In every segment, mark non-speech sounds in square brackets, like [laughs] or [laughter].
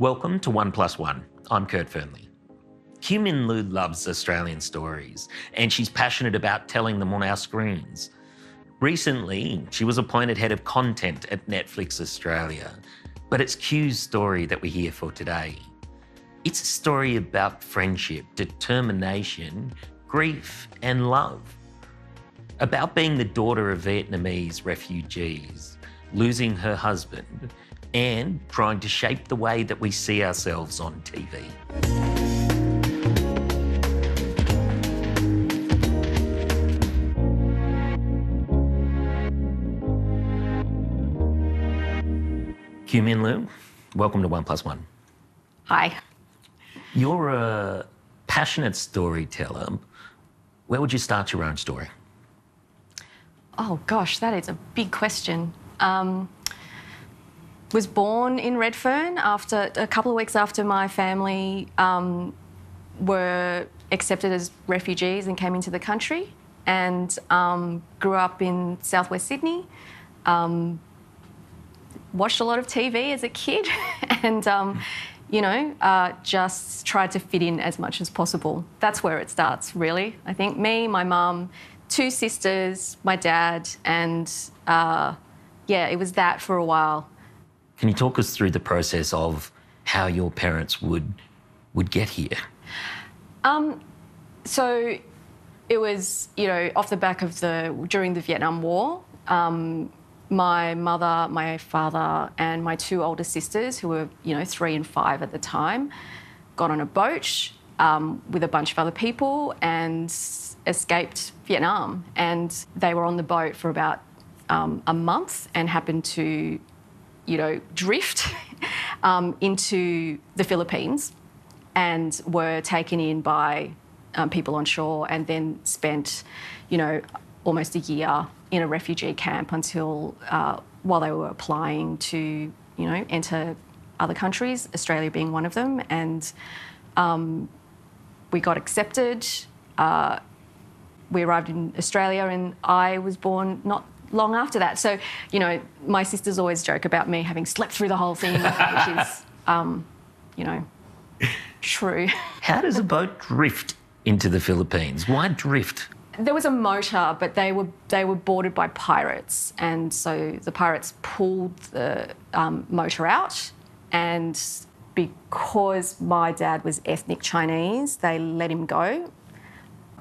Welcome to One Plus One. I'm Kurt Fearnley. Que Minh Luu loves Australian stories and she's passionate about telling them on our screens. Recently, she was appointed head of content at Netflix Australia. But it's Que's story that we're here for today. It's a story about friendship, determination, grief, and love. About being the daughter of Vietnamese refugees, losing her husband, and trying to shape the way that we see ourselves on TV. Que Minh Luu, welcome to One Plus One. Hi. You're a passionate storyteller. Where would you start your own story? Oh gosh, that is a big question. Um, was born in Redfern after a couple of weeks after my family um, were accepted as refugees and came into the country, and um, grew up in southwest Sydney. Um, watched a lot of TV as a kid, [laughs] and um, you know, uh, just tried to fit in as much as possible. That's where it starts, really. I think me, my mum, two sisters, my dad, and uh, yeah, it was that for a while. Can you talk us through the process of how your parents would would get here? Um, so it was, you know, off the back of the during the Vietnam War. Um, my mother, my father, and my two older sisters, who were, you know, three and five at the time, got on a boat um, with a bunch of other people and escaped Vietnam. And they were on the boat for about um, a month and happened to, you know, drift [laughs] um, into the Philippines and were taken in by um, people on shore and then spent, you know, almost a year in a refugee camp until uh, while they were applying to, you know, enter other countries, Australia being one of them, and um, we got accepted. Uh, we arrived in Australia, and I was born not long after that. So, you know, my sisters always joke about me having slept through the whole thing, which is, [laughs] um, you know, true. How does a boat drift into the Philippines? Why drift? there was a motor, but they were they were boarded by pirates, and so the pirates pulled the um, motor out, and because my dad was ethnic Chinese, they let him go.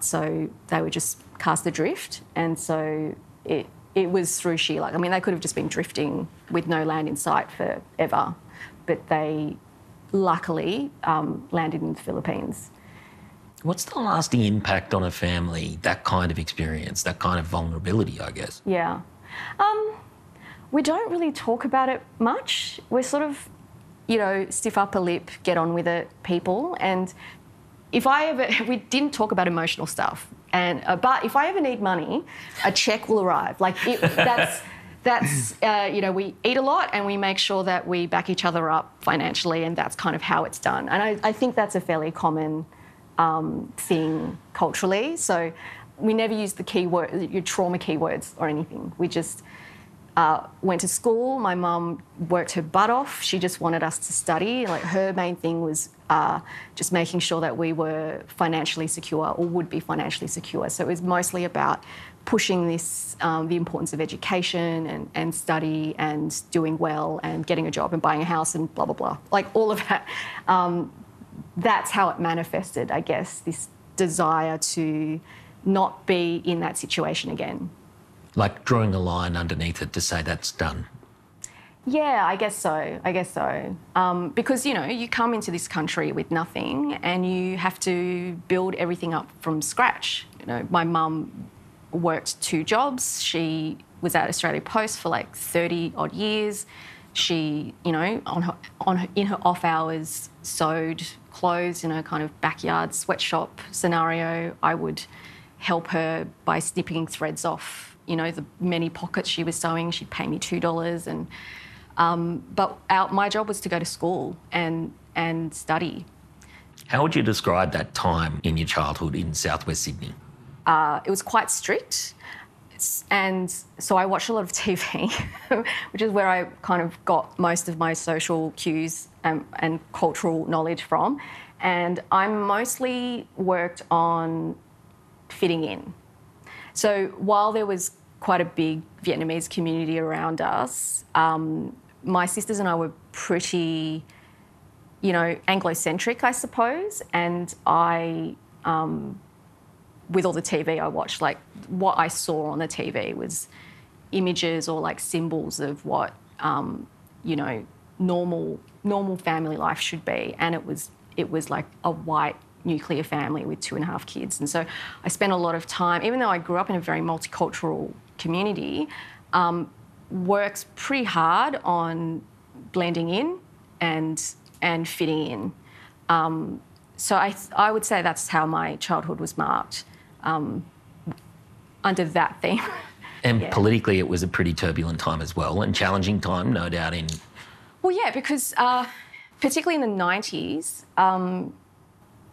So they were just cast adrift, and so it it was through sheer luck. I mean, they could have just been drifting with no land in sight forever, but they luckily um, landed in the Philippines. What's the lasting impact on a family, that kind of experience, that kind of vulnerability, I guess? Yeah. Um, we don't really talk about it much. We're sort of, you know, stiff upper lip, get on with it people. And if I ever, [laughs] we didn't talk about emotional stuff. And, uh, but if I ever need money, a check will arrive. Like, it, [laughs] that's, that's, uh, you know, we eat a lot and we make sure that we back each other up financially, and that's kind of how it's done. And I, I think that's a fairly common um, thing culturally. So we never use the keyword, your trauma keywords or anything. We just uh, went to school. My mum worked her butt off. She just wanted us to study. Like her main thing was uh, just making sure that we were financially secure or would be financially secure. So it was mostly about pushing this, um, the importance of education and, and study and doing well and getting a job and buying a house and blah, blah, blah. Like all of that. Um, that's how it manifested, I guess, this desire to not be in that situation again. Like drawing a line underneath it to say that's done. Yeah, I guess so. I guess so. Um, because, you know, you come into this country with nothing and you have to build everything up from scratch. You know, my mum worked two jobs. She was at Australia Post for like 30 odd years. She, you know, on her, on her, in her off hours, sewed clothes in a kind of backyard sweatshop scenario. I would help her by snipping threads off, you know, the many pockets she was sewing. She'd pay me two dollars, and um, but our, my job was to go to school and and study. How would you describe that time in your childhood in southwest Sydney? Uh, it was quite strict. and so I watched a lot of TV, [laughs] which is where I kind of got most of my social cues and, and cultural knowledge from. And I mostly worked on fitting in. So while there was quite a big Vietnamese community around us, um, my sisters and I were pretty, you know, Anglo-centric, I suppose, and I. Um, with all the TV I watched, like what I saw on the TV was images or like symbols of what um, you know normal normal family life should be, and it was it was like a white nuclear family with two and a half kids, and so I spent a lot of time, even though I grew up in a very multicultural community, um, works pretty hard on blending in and and fitting in. Um, so I, I would say that's how my childhood was marked um, under that theme. [laughs] And Yeah. politically, it was a pretty turbulent time as well, and challenging time, no doubt. In Well, yeah, because uh, particularly in the '90s, um,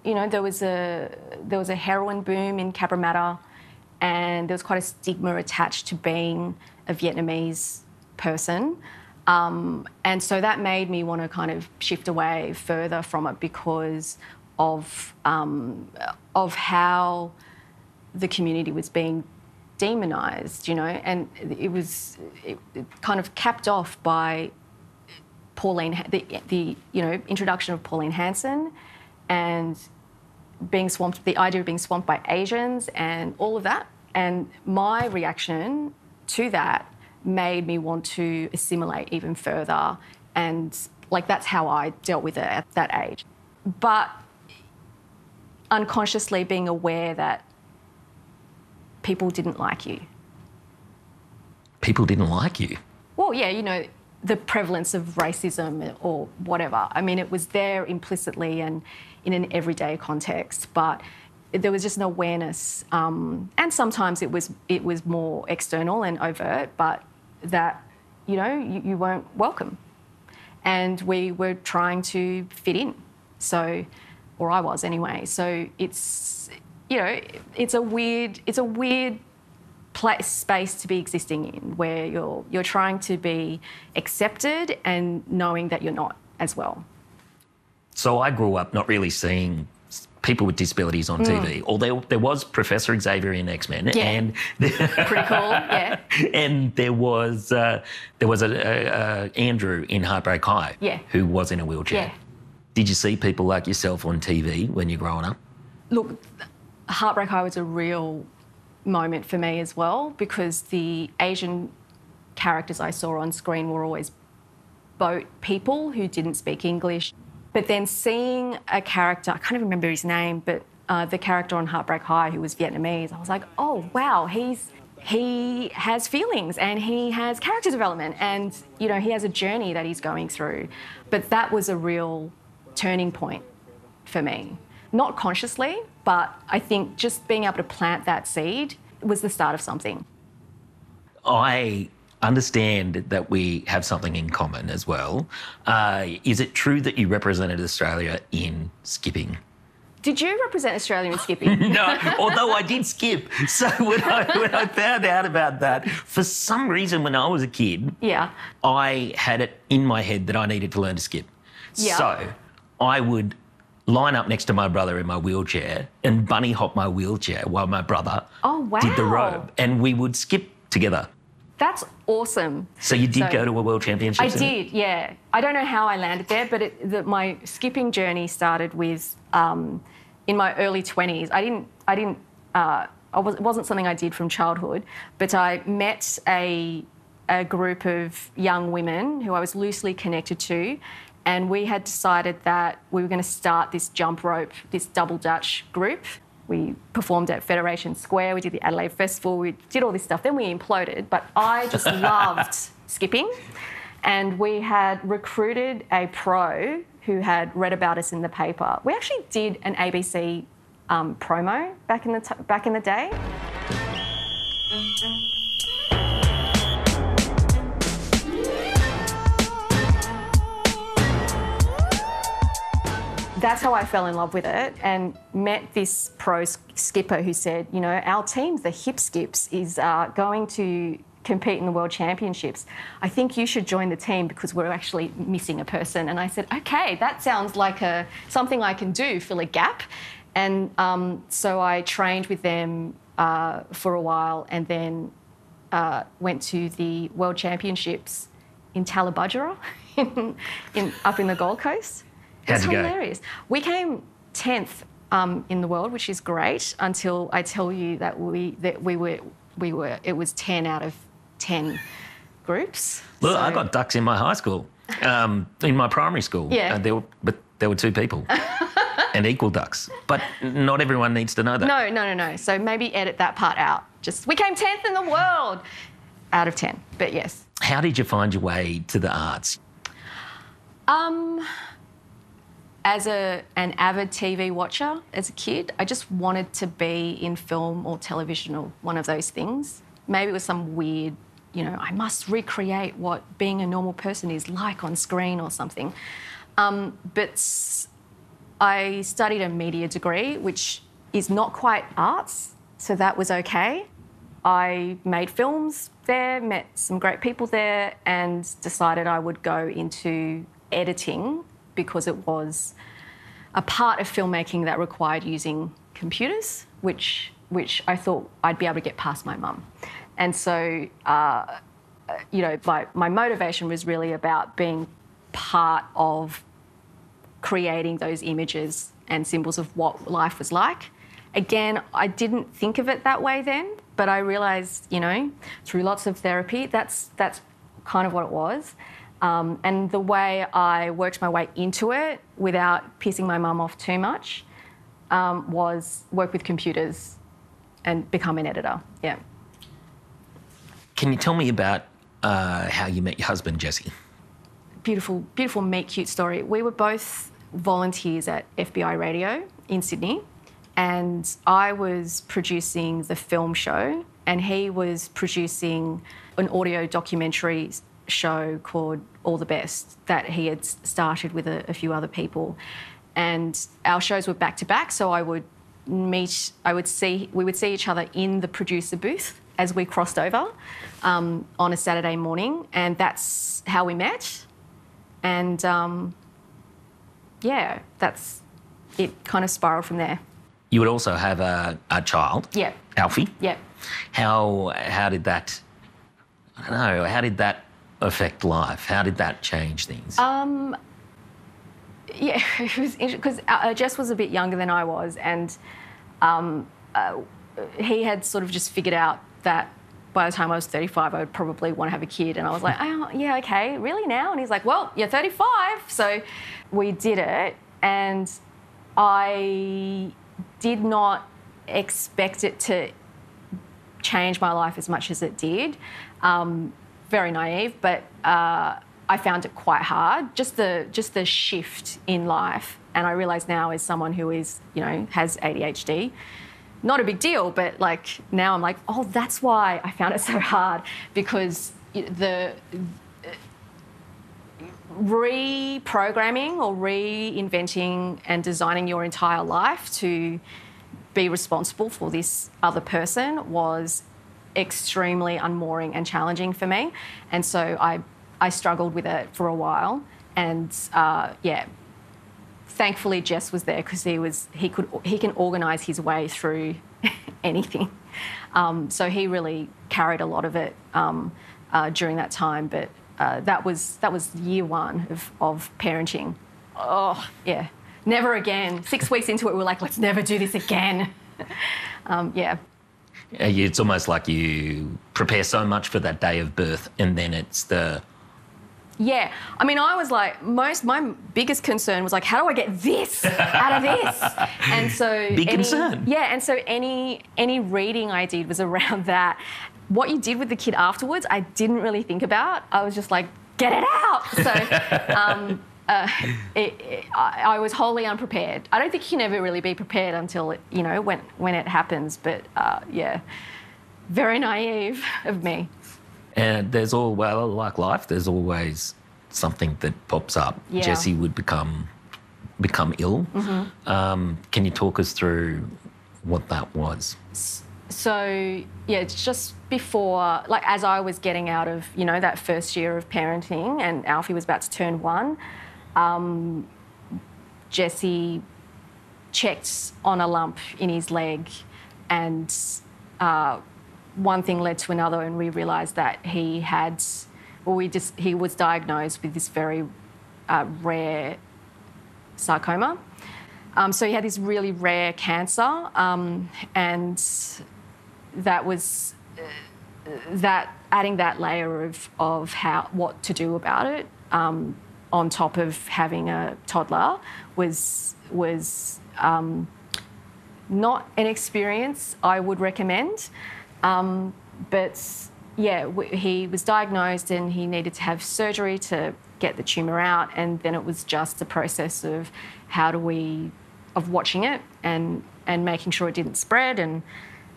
you know, there was a there was a heroin boom in Cabramatta, and there was quite a stigma attached to being a Vietnamese person, um, and so that made me want to kind of shift away further from it because of um, of how the community was being demonized, you know, and it was it, it kind of capped off by Pauline, the, the you know introduction of Pauline Hanson, and being swamped, the idea of being swamped by Asians, and all of that. And my reaction to that made me want to assimilate even further, and like that's how I dealt with it at that age. But unconsciously being aware that people didn't like you. people didn't like you. Well, yeah, you know, the prevalence of racism or whatever. I mean, it was there implicitly and in an everyday context, but there was just an awareness, um, and sometimes it was it was more external and overt, but that you know you, you weren't welcome, and we were trying to fit in. So, or I was anyway. So it's you know it's a weird it's a weird place space to be existing in where you're you're trying to be accepted and knowing that you're not as well. So I grew up not really seeing people with disabilities on TV. Although there was Professor Xavier in X Men, Mm. Yeah. and [laughs] Pretty cool, yeah. [laughs] and there was uh, there was a, a, a Andrew in Heartbreak High, Yeah. who was in a wheelchair. Yeah. Did you see people like yourself on TV when you're growing up? Look, Heartbreak High was a real moment for me as well because the Asian characters I saw on screen were always boat people who didn't speak English. But then seeing a character, I can't even remember his name, but uh, the character on Heartbreak High who was Vietnamese, I was like, oh wow, he's he has feelings and he has character development and you know he has a journey that he's going through. But that was a real turning point for me. Not consciously, but I think just being able to plant that seed was the start of something. I understand that we have something in common as well. Uh, is it true that you represented Australia in skipping? Did you represent Australia in skipping? [laughs] No, although I did skip. So [laughs] when I, when I found out about that, for some reason when I was a kid, yeah. I had it in my head that I needed to learn to skip. Yeah. So I would line up next to my brother in my wheelchair and bunny hop my wheelchair while my brother Oh, did the wow. rope. And we would skip together. That's awesome. So you did So- go to a world championship? I did, yeah. I don't know how I landed there, but it, the, my skipping journey started with um, in my early twenties. I didn't, I didn't, uh, I was, it wasn't something I did from childhood, but I met a a group of young women who I was loosely connected to, and we had decided that we were going to start this jump rope, this double dutch group. We performed at Federation Square, we did the Adelaide Festival, we did all this stuff. Then we imploded, but I just [laughs] loved skipping. And we had recruited a pro who had read about us in the paper. We actually did an ABC um, promo back in the t- back in the day. That's how I fell in love with it and met this pro skipper who said, you know, our team, the Hip Skips, is uh, going to compete in the World Championships. I think you should join the team because we're actually missing a person. And I said, okay, that sounds like a something I can do, fill a gap. And um, so I trained with them uh, for a while and then uh, went to the World Championships in Tallebudgera, [laughs] in, in, up in the Gold Coast. How'd It's you go? hilarious. We came 10th um, in the world, which is great, until I tell you that we, that we, were, we were, it was 10 out of 10 groups. Look, I got ducks in my high school, um, in my primary school. Yeah. There were, but there were two people [laughs] and equal ducks. But not everyone needs to know that. No, no, no, no. So maybe edit that part out. Just, we came 10th in the world out of 10. But yes. How did you find your way to the arts? Um, as a an avid TV watcher as a kid, I just wanted to be in film or television or one of those things. Maybe it was some weird, you know, I must recreate what being a normal person is like on screen or something. Um, but I studied a media degree, which is not quite arts, so that was okay. I made films there, met some great people there, and decided I would go into editing because it was a part of filmmaking that required using computers, which which I thought I'd be able to get past my mum. And so, uh, you know, my, my motivation was really about being part of creating those images and symbols of what life was like. Again, I didn't think of it that way then, but I realized, you know, through lots of therapy, that's that's kind of what it was. Um, and the way I worked my way into it without pissing my mum off too much um, was work with computers and become an editor. Yeah. Can you tell me about uh, how you met your husband, Jesse? beautiful, beautiful meet cute story. We were both volunteers at FBI Radio in Sydney, and I was producing the film show, and he was producing an audio documentary show called All the Best that he had started with a, a few other people. And our shows were back to back, so I would meet, I would see, we would see each other in the producer booth as we crossed over um, on a Saturday morning, and that's how we met and um, yeah, that's it. Kind of spiraled from there. You would also have a, a child, Yeah, Alfie. yeah. How how did that? I don't know. How did that affect life? How did that change things? Um, yeah, [laughs] it was because uh, Jess was a bit younger than I was, and um, uh, he had sort of just figured out that by the time I was 35, I would probably want to have a kid. And I was like, oh, yeah, okay, really now? And he's like, well, you're 35. So we did it, and I did not expect it to change my life as much as it did. Um, very naive, but uh, I found it quite hard. Just the just the shift in life, and I realise now as someone who is you know has ADHD, not a big deal, but like now I'm like, oh, that's why I found it so hard because the reprogramming or reinventing and designing your entire life to be responsible for this other person was extremely unmooring and challenging for me. And so I, I struggled with it for a while. And uh, yeah, thankfully Jess was there because he was he could he can organise his way through [laughs] anything. Um, so he really carried a lot of it um, uh, during that time. But uh, that was that was year one of, of parenting. Oh yeah, never again. Six weeks into it, we were like, let's never do this again. [laughs] um, yeah. Uh, It's almost like you prepare so much for that day of birth, and then it's the Yeah, I mean, I was like, most my biggest concern was like, how do I get this [laughs] out of this? And so Big any- concern. Yeah, and so any any reading I did was [laughs] around that. What you did with the kid afterwards, I didn't really think about. I was just like, get it out. So. [laughs] Um, uh, it, it, I, I was wholly unprepared. I don't think you can ever really be prepared until it, you know when when it happens. But uh, yeah, very naive of me. And there's all well, like life, there's always something that pops up. Yeah. Jesse would become become ill. Um, can you talk us through what that was? So yeah, it's just before, like as I was getting out of, you know, that first year of parenting, and Alfie was about to turn one. Um, Jesse checked on a lump in his leg, and uh, one thing led to another, and we realised that he had, well, we just he was diagnosed with this very uh, rare sarcoma. Um, so he had this really rare cancer, um, and that was uh, that adding that layer of of how what to do about it um, on top of having a toddler was was um, not an experience I would recommend. Um, but yeah, w- he was diagnosed and he needed to have surgery to get the tumour out, and then it was just a process of how do we, of watching it and and making sure it didn't spread, and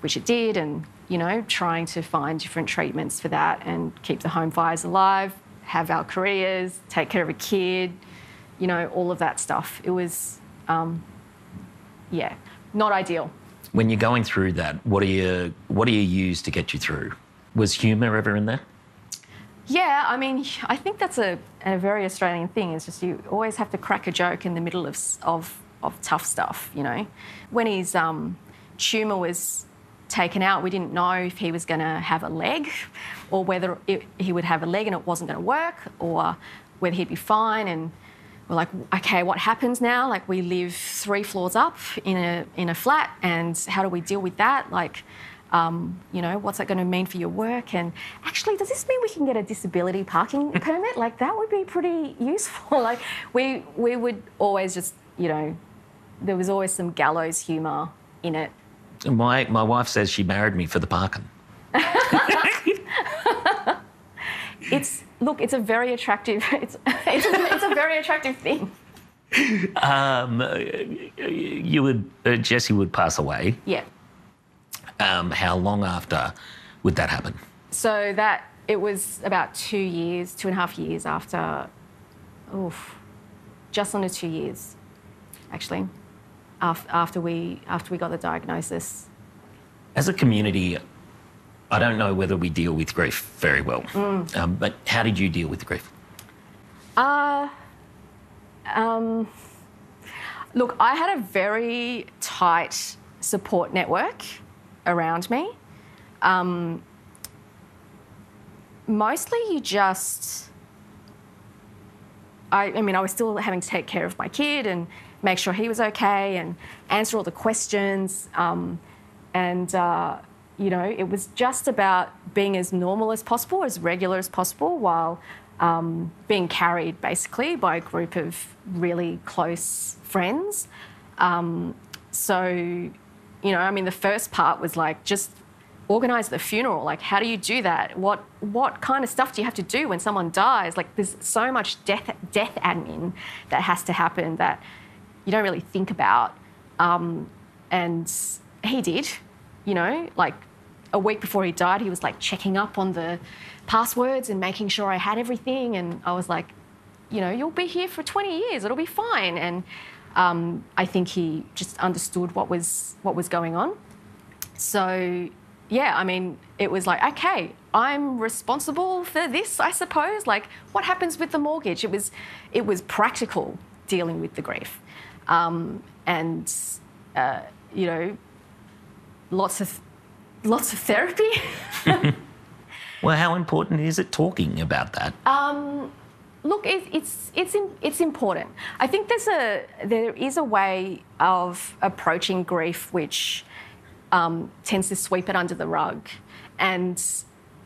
which it did, and you know trying to find different treatments for that and keep the home fires alive, have our careers, take care of a kid, you know all of that stuff. It was, um, yeah, not ideal. When you're going through that, what do you what do you use to get you through? Was humour ever in there? Yeah, I mean, I think that's a, a very Australian thing. It's just you always have to crack a joke in the middle of of, of tough stuff, you know. When his um, tumour was taken out, we didn't know if he was going to have a leg, or whether it, he would have a leg and it wasn't going to work, or whether he'd be fine. And we're like, okay, what happens now? Like, we live three floors up in a in a flat, and how do we deal with that? Like. Um, you know, what's that going to mean for your work? And actually, does this mean we can get a disability parking [laughs] permit? Like that would be pretty useful. [laughs] Like we we would always just, you know, there was always some gallows humour in it. My my wife says she married me for the parking. [laughs] It's look, it's a very attractive. [laughs] It's it's a, it's a very attractive thing. Um, you would uh, Jesse would pass away. Yeah. Um, how long after would that happen? So that it was about two years, two and a half years after. Oof, just under two years, actually. Af- After we after we got the diagnosis. As a community, I don't know whether we deal with grief very well, um, but how did you deal with the grief? Uh, um, look, I had a very tight support network around me. Um, mostly, you just. I, I mean, I was still having to take care of my kid and make sure he was okay and answer all the questions. Um, and, uh, you know, it was just about being as normal as possible, as regular as possible, while um, being carried basically by a group of really close friends. Um, so, you know, I mean, the first part was like just organize the funeral. Like, how do you do that? What what kind of stuff do you have to do when someone dies? Like, there's so much death death admin that has to happen that you don't really think about. Um, and he did, you know, like a week before he died, he was like checking up on the passwords and making sure I had everything. And I was like, you know, you'll be here for 20 years, it'll be fine. And um, I think he just understood what was what was going on. So yeah, I mean, it was like, okay, I'm responsible for this, I suppose. Like, what happens with the mortgage? It was, it was practical dealing with the grief, um, and uh, you know, lots of lots of therapy. [laughs] Well, how important is it talking about that? Um, look, it, it's it's it's important. I think there's a there is a way of approaching grief which um, tends to sweep it under the rug, and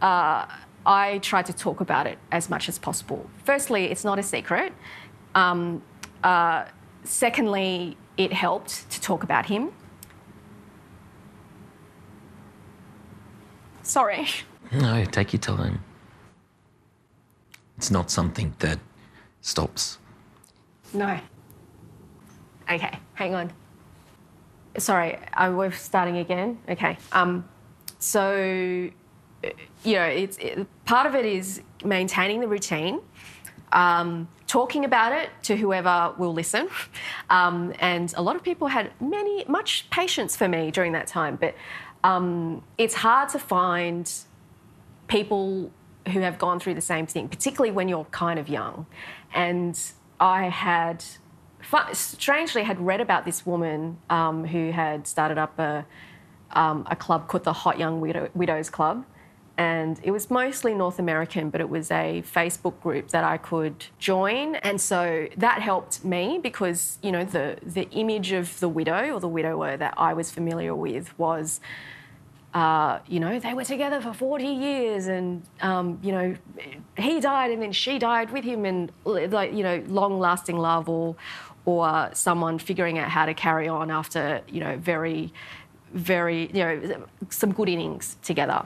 uh, I try to talk about it as much as possible. Firstly, it's not a secret. Um, uh, secondly, it helped to talk about him. Sorry. No, take your time. It's not something that stops. No. Okay, hang on. Sorry, I, we're starting again. Okay. Um, so, uh, you know, it's it, part of it is maintaining the routine, um, talking about it to whoever will listen. Um, and a lot of people had many, much patience for me during that time. But um, it's hard to find people who have gone through the same thing, particularly when you're kind of young. And I had, strangely, had read about this woman um, who had started up a, um, a club called the Hot Young Widow, Widows Club. And it was mostly North American, but it was a Facebook group that I could join. And so that helped me because, you know, the, the image of the widow or the widower that I was familiar with was uh, you know, they were together for 40 years and, um, you know, he died and then she died with him and, like, you know, long lasting love or, or someone figuring out how to carry on after, you know, very, very, you know, some good innings together.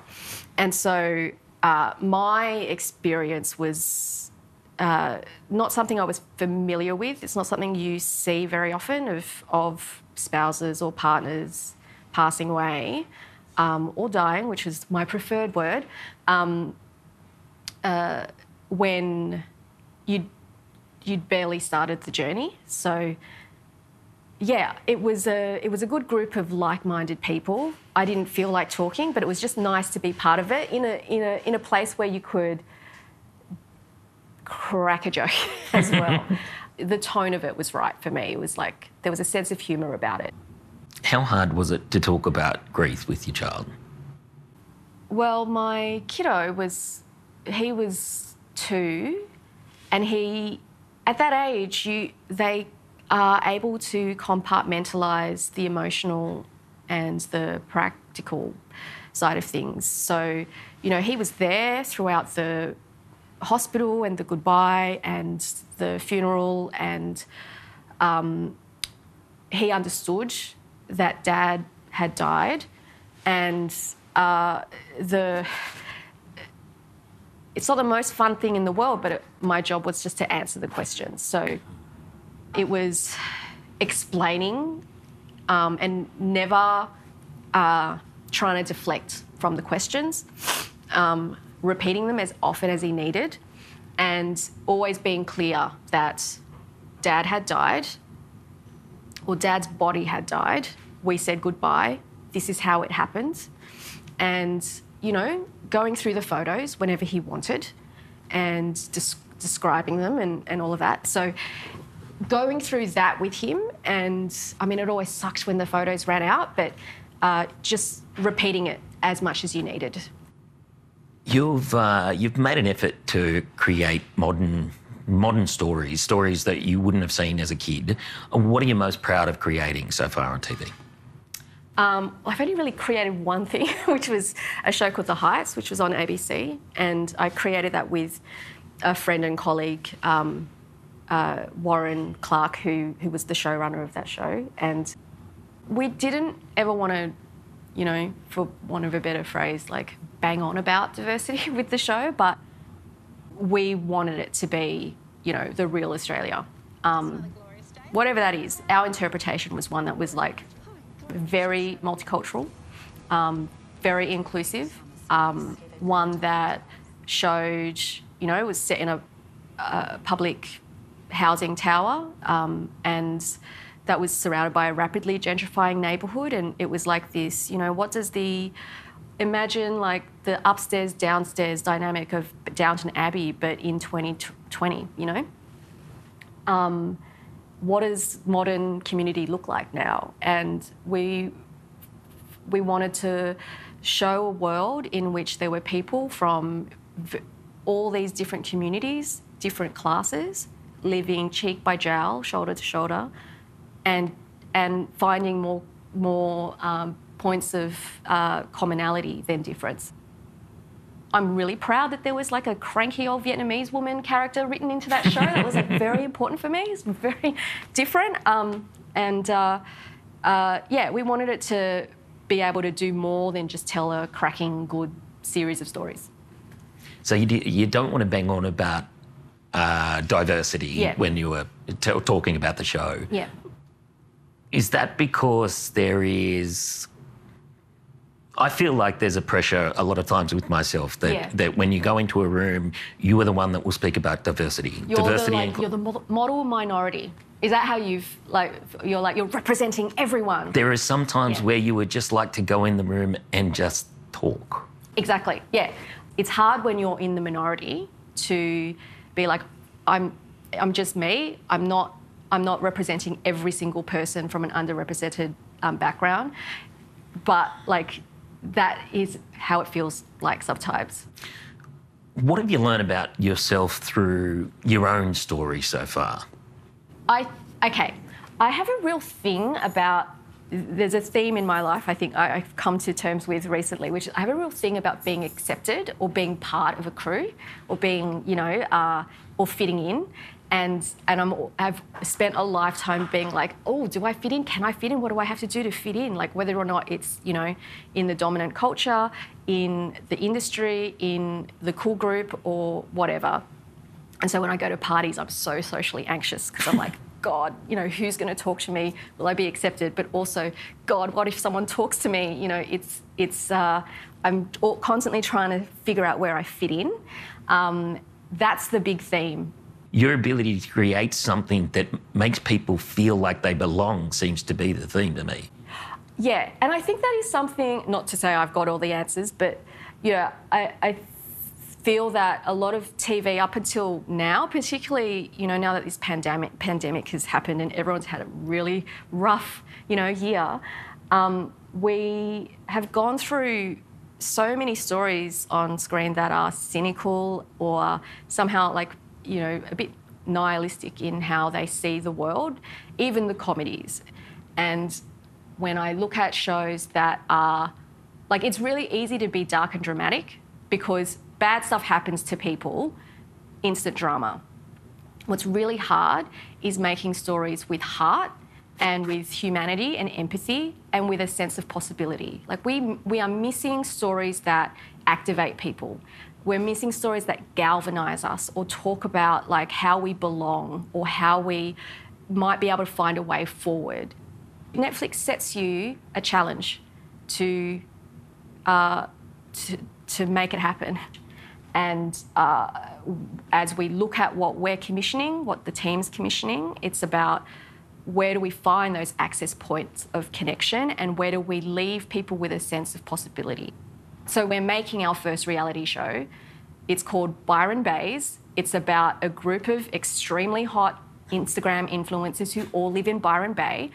And so uh, my experience was uh, not something I was familiar with. It's not something you see very often of, of spouses or partners passing away um, or dying, which is my preferred word, um, uh, when you'd, you'd barely started the journey. So, yeah, it was a it was a good group of like-minded people. I didn't feel like talking, but it was just nice to be part of it in a in a in a place where you could crack a joke [laughs] as well. [laughs] the tone of it was right for me. It was like there was a sense of humour about it. How hard was it to talk about grief with your child? Well, my kiddo was, he was two, and he, at that age, you, they are able to compartmentalize the emotional and the practical side of things. So, you know, he was there throughout the hospital and the goodbye and the funeral, and um, he understood that dad had died, and uh, the it's not the most fun thing in the world, but it, my job was just to answer the questions. So it was explaining um, and never uh, trying to deflect from the questions, um, repeating them as often as he needed, and always being clear that dad had died or dad's body had died. We said goodbye. This is how it happened. And, you know, going through the photos whenever he wanted and des- describing them and, and all of that. So going through that with him, and I mean, it always sucked when the photos ran out, but uh, just repeating it as much as you needed. You've uh, you've made an effort to create modern modern stories, stories that you wouldn't have seen as a kid. What are you most proud of creating so far on TV? Um, I've only really created one thing, [laughs] which was a show called The Heights, which was on ABC, and I created that with a friend and colleague, um, uh, Warren Clarke, who who was the showrunner of that show, and we didn't ever want to, you know, for want of a better phrase, like bang on about diversity [laughs] with the show, but we wanted it to be, you know, the real Australia. Um, whatever that is, our interpretation was one that was like very multicultural, um, very inclusive, um, one that showed, you know, it was set in a, a public housing tower um, and that was surrounded by a rapidly gentrifying neighbourhood. And it was like this, you know, what does the imagine like the upstairs downstairs dynamic of Downton Abbey, but in 2020, you know? Um, what does modern community look like now? And we, we wanted to show a world in which there were people from all these different communities, different classes, living cheek by jowl, shoulder to shoulder, and, and finding more, more um, points of uh, commonality than difference. I'm really proud that there was like a cranky old Vietnamese woman character written into that show. that was like [laughs] very important for me. It's very different. Um, and uh, uh, yeah, we wanted it to be able to do more than just tell a cracking good series of stories. So you, you don't want to bang on about uh, diversity yeah. when you were t- talking about the show. Yeah. Is that because there is I feel like there's a pressure a lot of times with myself that, Yeah. that when you go into a room, you are the one that will speak about diversity. You're diversity the, like, and you're the model minority. Is that how you've like you're like you're representing everyone? there are some times Yeah. where you would just like to go in the room and just talk. Exactly. Yeah. It's hard when you're in the minority to be like, I'm I'm just me. I'm not I'm not representing every single person from an underrepresented um, background. But like that is how it feels like sometimes. What have you learned about yourself through your own story so far? I okay. I have a real thing about. There's a theme in my life I think I- I've come to terms with recently, which is I have a real thing about being accepted or being part of a crew or being, you know, uh, or fitting in. And and I'm I've spent a lifetime being like, oh, do I fit in? Can I fit in? What do I have to do to fit in? Like whether or not it's you know in the dominant culture, in the industry, in the cool group, or whatever. And so when I go to parties, I'm so socially anxious because I'm like, God, you know, who's going to talk to me? Will I be accepted? But also, God, what if someone talks to me? You know, it's it's. Uh, I'm all- constantly trying to figure out where I fit in. Um, that's the big theme. Your ability to create something that makes people feel like they belong seems to be the theme to me. Yeah, and I think that is something. Not to say I've got all the answers, but yeah, I, I feel that a lot of TV up until now, particularly you know now that this pandemic pandemic has happened and everyone's had a really rough you know year, um, we have gone through so many stories on screen that are cynical or somehow like you know a bit nihilistic in how they see the world, even the comedies, and when I look at shows that are like it's really easy to be dark and dramatic because bad stuff happens to people, instant drama. What's really hard is making stories with heart and with humanity and empathy and with a sense of possibility. Like we we are missing stories that activate people. We're missing stories that galvanize us or talk about like how we belong or how we might be able to find a way forward. Netflix sets you a challenge to uh, to, to make it happen. And uh, as we look at what we're commissioning, what the team's commissioning, it's about where do we find those access points of connection and where do we leave people with a sense of possibility. So we're making our first reality show. It's called Byron Baes. It's about a group of extremely hot Instagram influencers who all live in Byron Bay.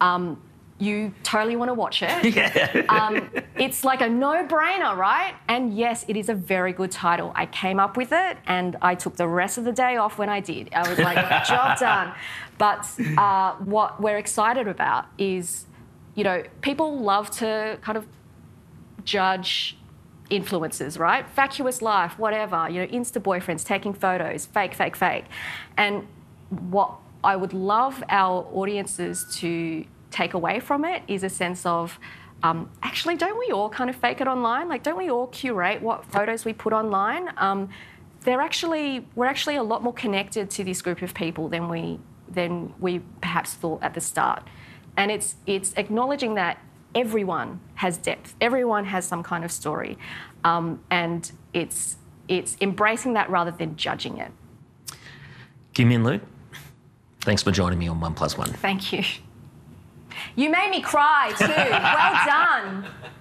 Um, you totally want to watch it. [laughs] Um, it's like a no brainer, right? And yes, it is a very good title. I came up with it and I took the rest of the day off when I did. I was like, [laughs] job done. But uh, what we're excited about is, you know, people love to kind of judge influencers, right? Vacuous life, whatever, you know, Insta boyfriends taking photos, fake, fake, fake. And what I would love our audiences to take away from it is a sense of um, actually, don't we all kind of fake it online? Like, don't we all curate what photos we put online? Um, they're actually we're actually a lot more connected to this group of people than we than we perhaps thought at the start, and it's it's acknowledging that everyone has depth, everyone has some kind of story, um, and it's it's embracing that rather than judging it. Que Minh Luu, thanks for joining me on One Plus One. Thank you. You made me cry too. well done. [laughs]